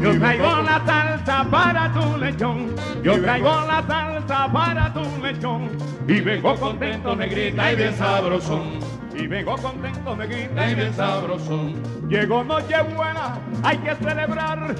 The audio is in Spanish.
Yo traigo la salsa para tu lechón. Yo traigo la salsa para tu lechón. Y vengo contento, negrita y bien sabrosón. Y vengo contento, negrita y bien sabrosón. Llegó Nochebuena, hay que celebrar.